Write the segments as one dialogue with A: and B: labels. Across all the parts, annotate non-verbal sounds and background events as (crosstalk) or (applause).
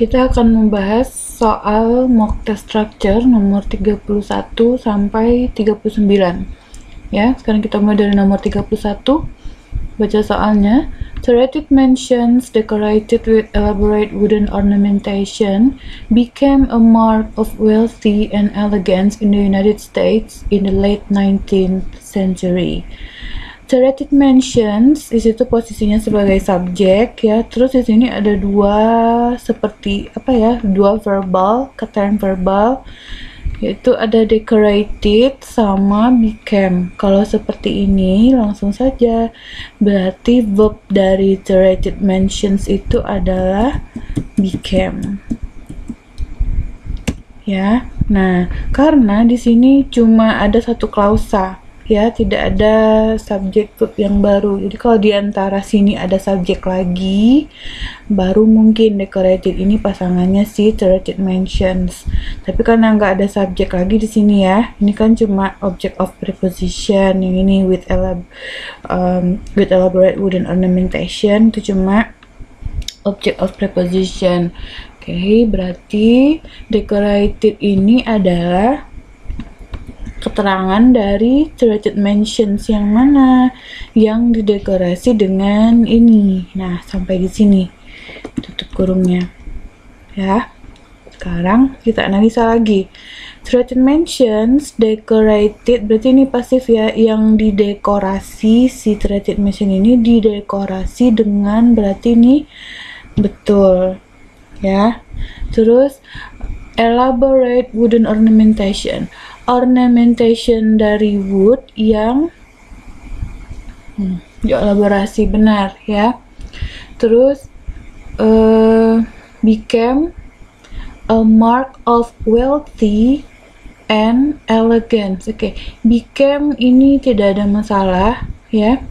A: kita akan membahas soal mock test structure nomor 31 sampai 39 ya sekarang kita mulai dari nomor 31 baca soalnya. Theoretic mansions decorated with elaborate wooden ornamentation became a mark of wealthy and elegance in the United States in the late 19th century Theoretic mentions di situ posisinya sebagai subjek ya. Terus di sini ada dua seperti apa ya? Dua verbal, kata yang verbal yaitu ada decorated sama became. Kalau seperti ini langsung saja berarti verb dari theoretic mentions itu adalah became. Ya. Nah, karena di sini cuma ada satu klausa ya tidak ada subjek verb yang baru. Jadi kalau di antara sini ada subjek lagi baru mungkin decorated. Ini pasangannya si theoretic mentions tapi karena nggak ada subjek lagi di sini ya ini kan cuma object of preposition. Yang ini with elab um, with elaborate wooden ornamentation. Itu cuma object of preposition. Oke okay, berarti decorated ini adalah keterangan dari Theoretic Mansions yang mana yang didekorasi dengan ini. Nah, sampai di sini. Tutup kurungnya. Ya. Sekarang kita analisa lagi. Threatened Mansions decorated berarti ini pasif ya yang didekorasi si threatened mansion ini didekorasi dengan berarti ini betul ya. Terus elaborate wooden ornamentation ornamentation dari wood yang hmm, dielaborasi benar ya terus uh, became a mark of wealthy and elegance oke okay. became ini tidak ada masalah ya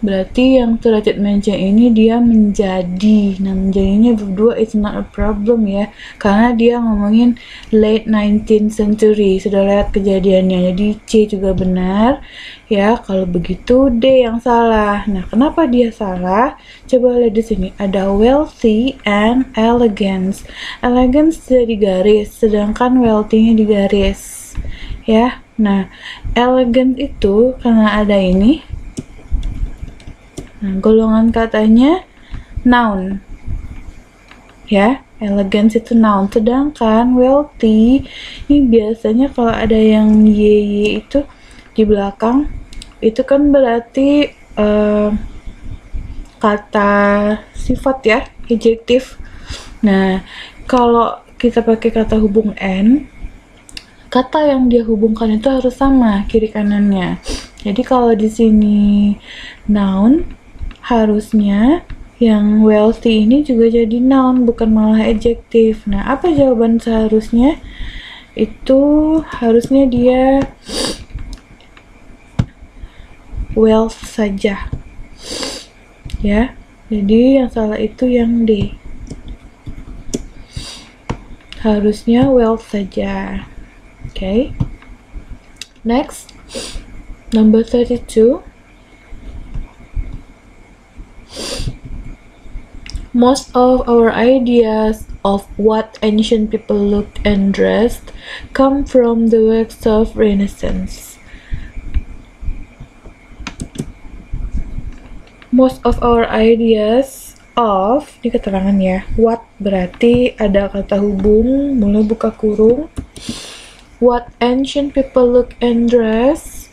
A: Berarti yang Turatit mention ini dia menjadi. Nah, menjadinya berdua is not a problem ya. Karena dia ngomongin late 19th century. Sudah lihat kejadiannya. Jadi C juga benar. Ya, kalau begitu D yang salah. Nah, kenapa dia salah? Coba lihat di sini. Ada wealthy and elegance. Elegance sudah digaris, sedangkan wealthy-nya digaris. Ya. Nah, elegant itu karena ada ini Nah, golongan katanya noun. Ya, elegance itu noun. Sedangkan wealthy ini biasanya kalau ada yang y itu di belakang itu kan berarti uh, kata sifat ya, adjektif. Nah, kalau kita pakai kata hubung n, kata yang dia hubungkan itu harus sama kiri kanannya. Jadi kalau di sini noun harusnya yang wealthy ini juga jadi noun bukan malah adjektif. Nah, apa jawaban seharusnya? Itu harusnya dia wealth saja. Ya. Jadi yang salah itu yang D. Harusnya wealth saja. Oke. Okay. Next. Number 32. Most of our ideas of what ancient people looked and dressed come from the works of Renaissance. Most of our ideas of ini keterangan ya what berarti ada kata hubung mulai buka kurung what ancient people look and dress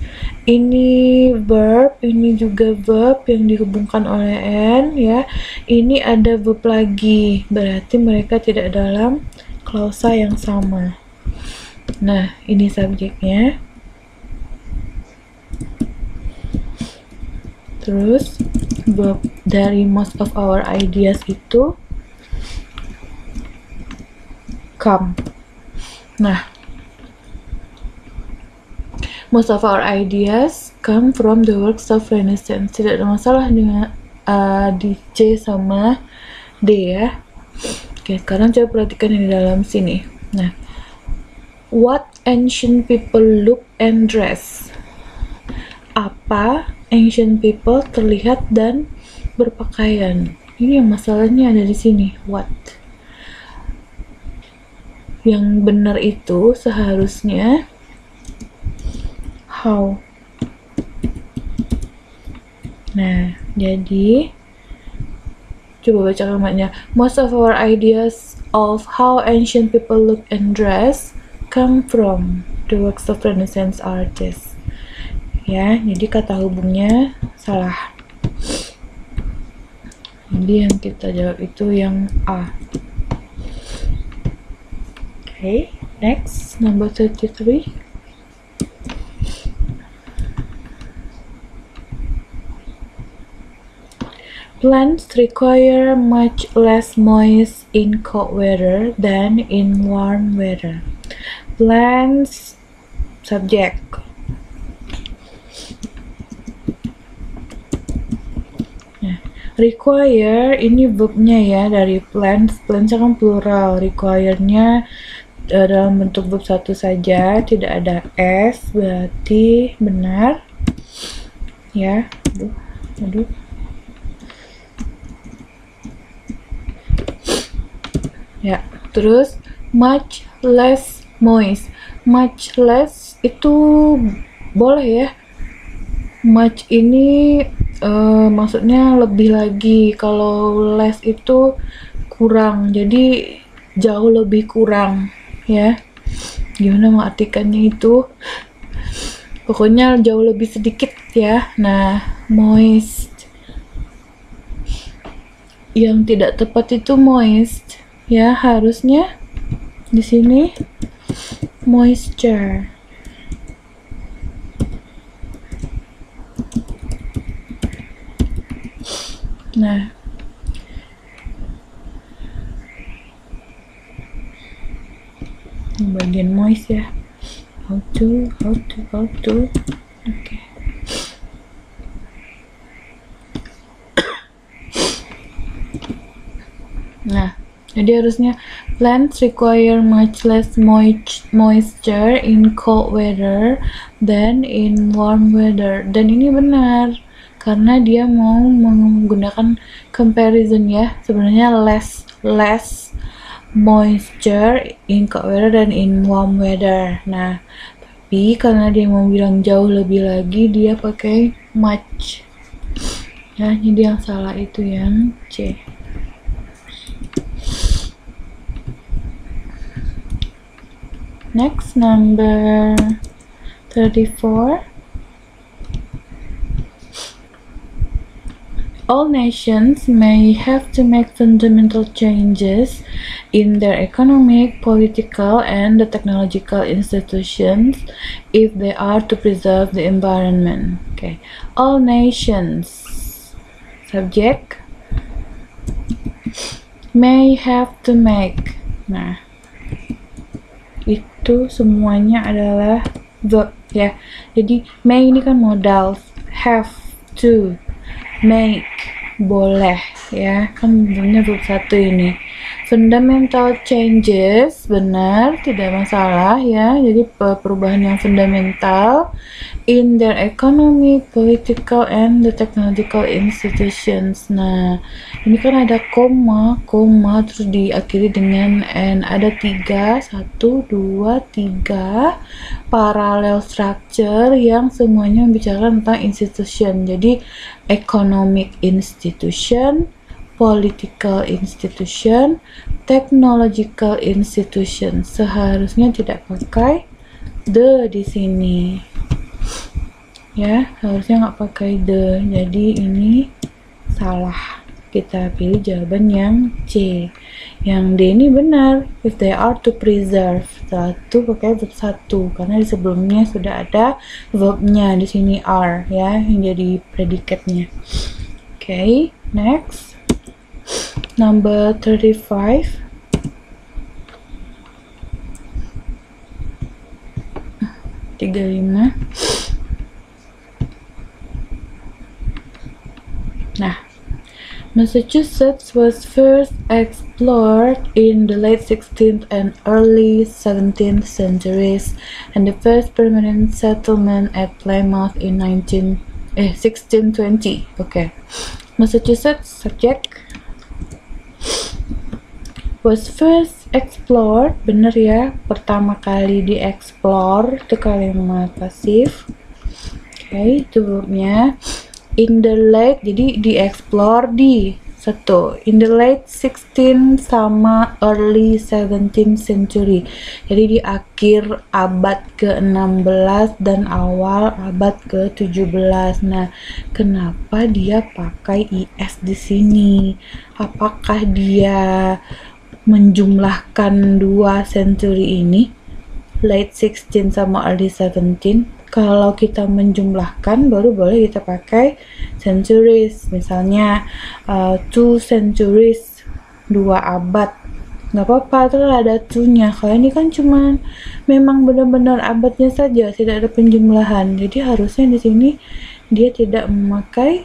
A: ini verb, ini juga verb yang dihubungkan oleh n ya. Ini ada verb lagi, berarti mereka tidak dalam klausa yang sama. Nah, ini subjeknya. Terus verb dari most of our ideas itu come. Nah, Most of our ideas come from the works of Renaissance. Tidak ada masalah dengan uh, di C sama D ya. Oke, sekarang coba perhatikan yang di dalam sini. Nah, what ancient people look and dress? Apa ancient people terlihat dan berpakaian? Ini yang masalahnya ada di sini. What? yang benar itu seharusnya how? Nah jadi coba baca kalimatnya most of our ideas of how ancient people look and dress come from the works of Renaissance artists. Ya jadi kata hubungnya salah. Jadi yang kita jawab itu yang A. Okay next number 33 Plants require much less moist in cold weather than in warm weather. Plants subject require ini verbnya ya dari plants. Plants kan plural. Require-nya uh, dalam bentuk verb satu saja. Tidak ada s berarti benar. Ya. Aduh aduh ya terus much less moist much less itu boleh ya. Much ini uh, maksudnya lebih lagi. Kalau less itu kurang. Jadi jauh lebih kurang ya. Gimana mengartikannya itu? Pokoknya jauh lebih sedikit ya. Nah moist. Yang tidak tepat itu moist ya harusnya di sini moisture Nah, bagian moist ya. How to, how to, how to. Oke. Nah, jadi harusnya plants require much less moisture in cold weather than in warm weather. Dan ini benar karena dia mau menggunakan comparison ya. Sebenarnya less less moisture in cold weather dan in warm weather. Nah tapi karena dia mau bilang jauh lebih lagi dia pakai much. Ya jadi yang salah itu yang C next number 34 all nations may have to make fundamental changes in their economic, political, and the technological institutions if they are to preserve the environment. Okay, all nations. Subject may have to make. Nah, itu semuanya adalah verb ya. Jadi may ini kan modal, have to make. Boleh ya. Kan benernya verb satu ini fundamental changes benar tidak masalah ya. Jadi perubahan yang fundamental in their economic political and the technological institutions. Nah ini kan ada koma koma terus diakhiri dengan n. Ada tiga satu dua tiga parallel structure yang semuanya membicarakan tentang institution. Jadi economic institution political institution, technological institution. Seharusnya tidak pakai the di sini. Ya, harusnya nggak pakai the. Jadi ini salah. Kita pilih jawaban yang C. Yang D ini benar. If they are to preserve. Satu pakai verb satu karena di sebelumnya sudah ada verbnya di sini are ya yang jadi predikatnya. Oke, okay, next number 35 35 Nah, Massachusetts was first explored in the late 16th and early 17th centuries, and the first permanent settlement at Plymouth in 19 eh, 1620. Okay, Massachusetts subject was first explore bener ya pertama kali di explore itu kalimat pasif. Oke okay, itu verbnya in the late jadi di explore di satu. In the late 16 sama early 17 century. Jadi di akhir abad ke-16 dan awal abad ke-17 nah kenapa dia pakai is di sini? Apakah dia menjumlahkan dua century ini late 16 sama early 17 kalau kita menjumlahkan baru boleh kita pakai centuries. Misalnya uh, two centuries dua abad. Nggak apa-apa terus ada two-nya. Kalau ini kan cuman memang benar-benar abadnya saja tidak ada penjumlahan. Jadi harusnya di sini dia tidak memakai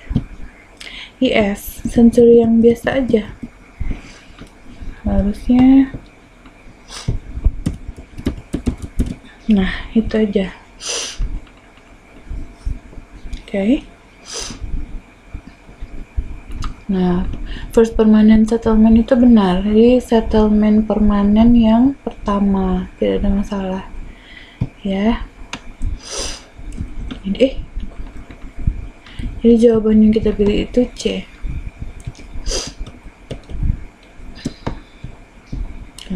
A: is century yang biasa aja harusnya nah itu aja okay. Nah, first permanent settlement itu benar. Jadi settlement permanen yang pertama, tidak ada masalah. Ya. Ini eh. Jadi jawaban yang kita pilih itu C.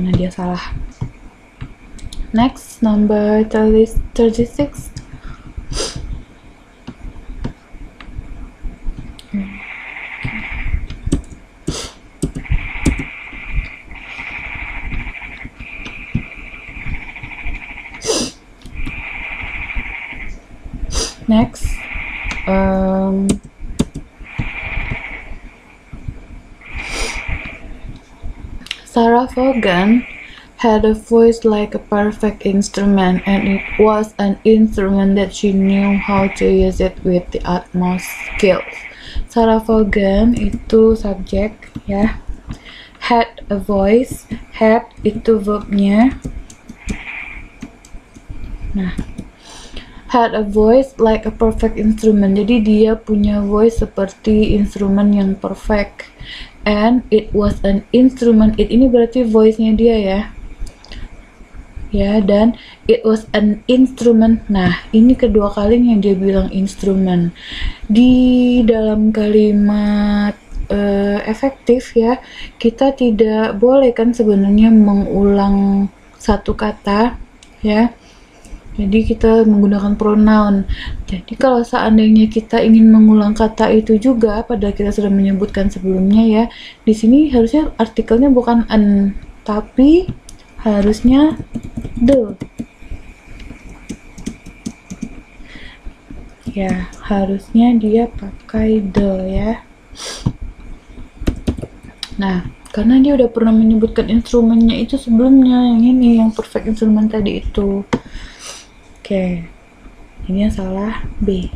A: Karena dia salah. Next, number 30, 36. next um, Sarah Vaughan had a voice like a perfect instrument and it was an instrument that she knew how to use it with the utmost skill. Sarah Vaughan itu subjek ya. Had a voice, had itu verbnya. Nah, had a voice like a perfect instrument jadi dia punya voice seperti instrumen yang perfect and it was an instrument. It ini berarti voice-nya dia ya. Ya dan it was an instrument. Nah ini kedua kalinya dia bilang instrumen di dalam kalimat uh, efektif ya kita tidak boleh kan sebenarnya mengulang satu kata ya jadi kita menggunakan pronoun. Jadi kalau seandainya kita ingin mengulang kata itu juga padahal kita sudah menyebutkan sebelumnya ya, di sini harusnya artikelnya bukan an, tapi harusnya the. Ya, harusnya dia pakai the ya. Nah, karena dia udah pernah menyebutkan instrumennya itu sebelumnya yang ini yang perfect instrument tadi itu. Oke, ini yang salah B.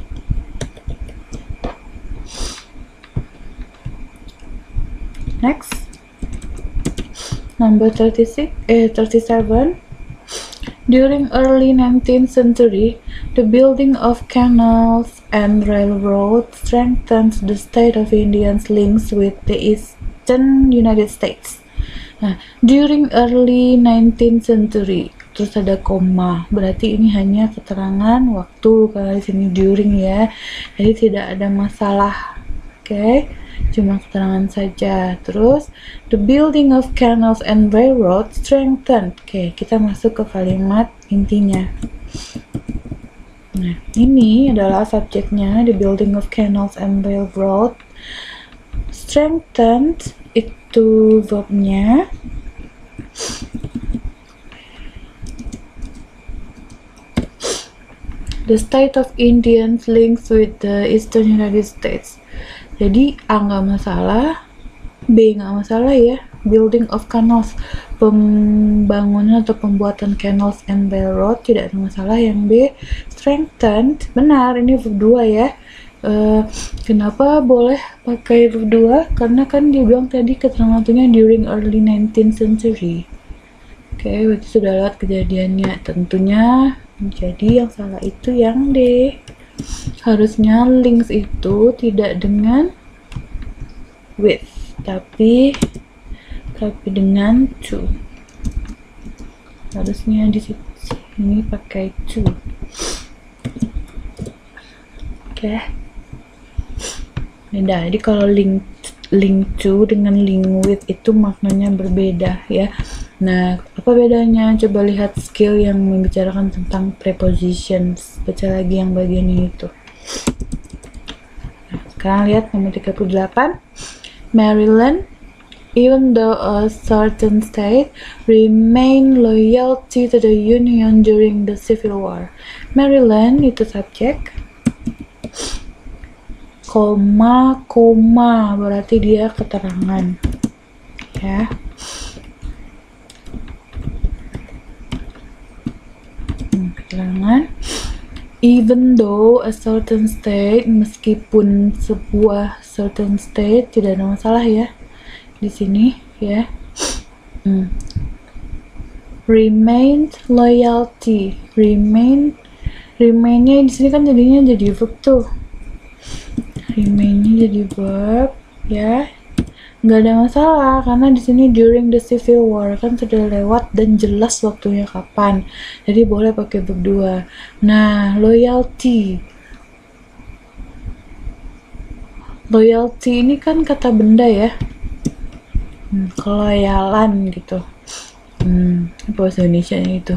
A: Next, number 36, eh, 37. During early 19th century, the building of canals and railroads strengthened the state of Indians' links with the eastern United States. Nah, during early 19th century, terus ada koma. Berarti ini hanya keterangan waktu kalau di sini during ya. Jadi tidak ada masalah oke? Okay? cuma keterangan saja. Terus the building of canals and railroads strengthened. Oke okay, kita masuk ke kalimat intinya. Nah ini adalah subjeknya the building of canals and railroad. Strengthened itu verbnya The state of Indians links with the Eastern United States. Jadi A nggak masalah, B nggak masalah ya. Building of canals, pembangunan atau pembuatan canals and railroad tidak ada masalah. Yang B strengthened, benar ini verb 2 ya. Uh, kenapa boleh pakai verb 2? Karena kan dia bilang tadi keterangan during early 19th century. Oke, okay, berarti sudah lewat kejadiannya. Tentunya jadi yang salah itu yang D. Harusnya links itu tidak dengan with, tapi tapi dengan to. harusnya di sini pakai to oke okay. beda jadi kalau link link to dengan link with itu maknanya berbeda ya. Nah apa bedanya? Coba lihat skill yang membicarakan tentang prepositions. Baca lagi yang bagian itu. Nah, sekarang lihat nomor 38 Maryland even though a certain state remain loyalty to the Union during the Civil War. Maryland itu subjek, koma koma. Berarti dia keterangan. Ya. Hmm, keterangan. Even though a certain state meskipun sebuah certain state tidak ada masalah ya di sini ya. Hmm. remain loyalty. Remain remainnya di sini kan jadinya jadi verb tuh remainnya jadi verb ya. Nggak ada masalah karena di sini during the civil war kan sudah lewat dan jelas waktunya kapan. Jadi boleh pakai verb dua nah loyalty. Loyalty ini kan kata benda ya. Hmm, keloyalan gitu. Hmm, bahasa Indonesia itu.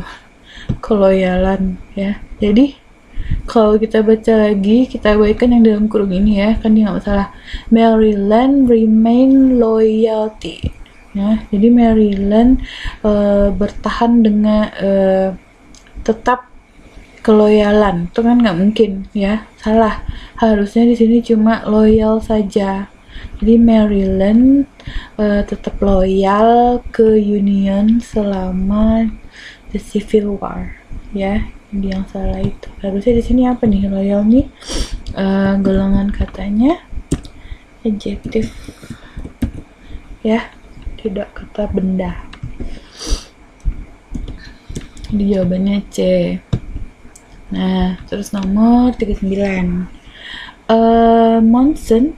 A: Keloyalan ya. Jadi kalau kita baca lagi kita baikkan yang dalam kurung ini ya. Kan dia nggak masalah. Maryland remain loyalty. Ya jadi Maryland uh, bertahan dengan uh, tetap keloyalan. Itu kan nggak mungkin ya. Salah. Harusnya di sini cuma loyal saja. Jadi Maryland uh, tetap loyal ke Union selama the Civil War ya yang salah itu. Harusnya di sini apa nih? Loyal nih uh, golongan katanya. Adjektif ya tidak kata benda. Di jawabannya C. Nah terus nomor 39 uh, monsoon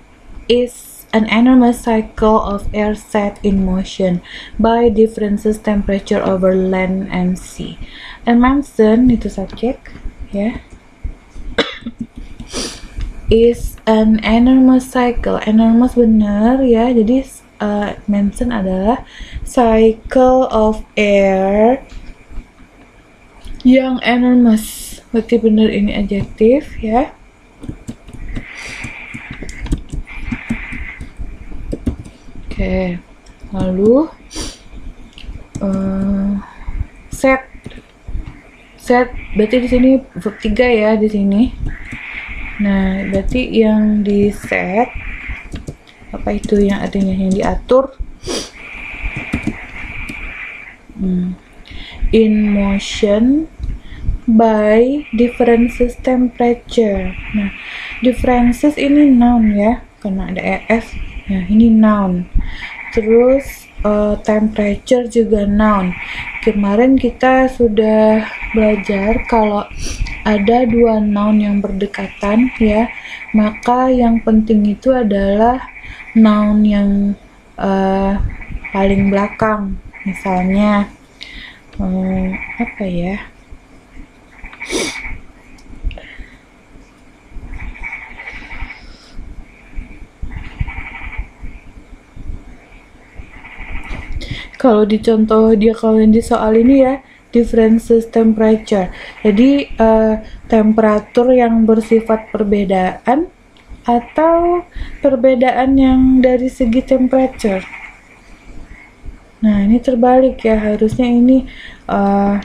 A: is an enormous cycle of air set in motion by differences temperature over land and sea. Manson itu subjek ya (coughs) is an enormous cycle. Enormous benar ya. Jadi uh, Manson adalah cycle of air yang enormous berarti benar ini adjektif ya oke lalu uh, set. Set berarti di sini verb 3 ya di sini. Nah berarti yang di set apa itu yang artinya? Yang diatur? Hmm. in motion by differences temperature. Nah differences ini noun ya karena ada es nah ini noun terus uh, temperature juga noun kemarin kita sudah belajar kalau ada dua noun yang berdekatan ya. Maka yang penting itu adalah noun yang uh, paling belakang misalnya um, apa ya kalau di contoh dia kalian di soal ini ya differences temperature jadi uh, temperatur yang bersifat perbedaan atau perbedaan yang dari segi temperature? Nah ini terbalik ya. Harusnya ini uh,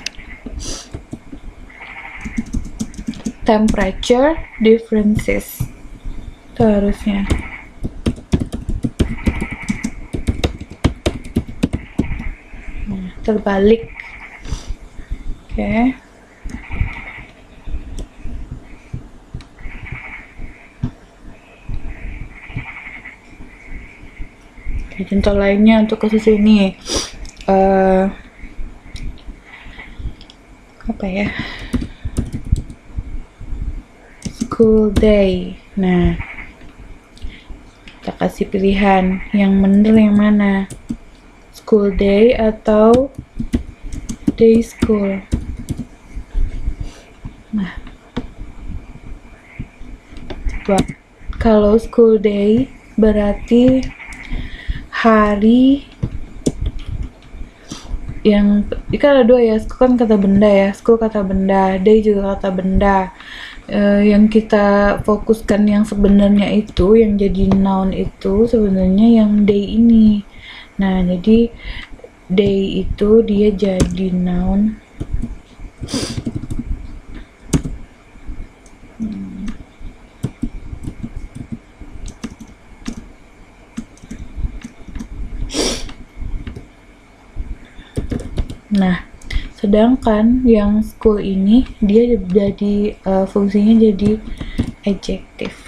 A: temperature differences. Itu harusnya terbalik. Oke. Okay. Oke, contoh lainnya untuk kasus ini. Uh, apa ya? School day. Nah kita kasih pilihan yang bener yang mana? School day atau day school. Nah. Coba. Kalau school day berarti hari yang kan ada dua ya school kan kata benda ya school kata benda day juga kata benda. Uh, yang kita fokuskan yang sebenarnya itu yang jadi noun itu sebenarnya yang day ini. Nah jadi day itu dia jadi noun Nah, sedangkan yang school ini dia jadi uh, fungsinya jadi adjective.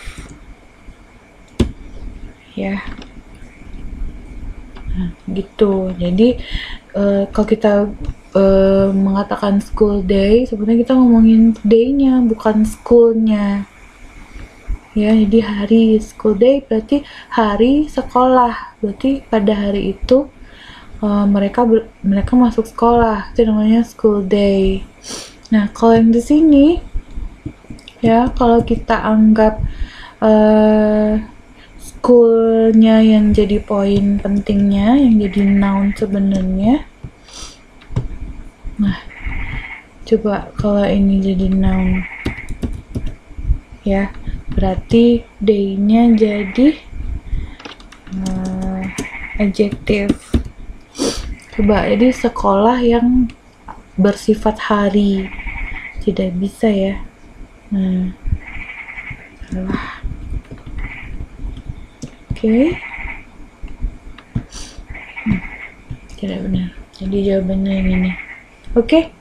A: Ya. Gitu. Jadi uh, kalau kita uh, mengatakan school day, sebenarnya kita ngomongin day-nya, bukan school-nya. Ya, jadi hari school day berarti hari sekolah. Berarti pada hari itu uh, mereka mereka masuk sekolah itu namanya school day nah kalau yang di sini ya kalau kita anggap uh, schoolnya yang jadi poin pentingnya yang jadi noun sebenarnya. Nah coba kalau ini jadi noun. Ya berarti day-nya jadi uh, adjective. Coba jadi sekolah yang bersifat hari. Tidak bisa ya. Nah salah okay. hmm. tidak benar jadi jawabannya yang ini oke okay?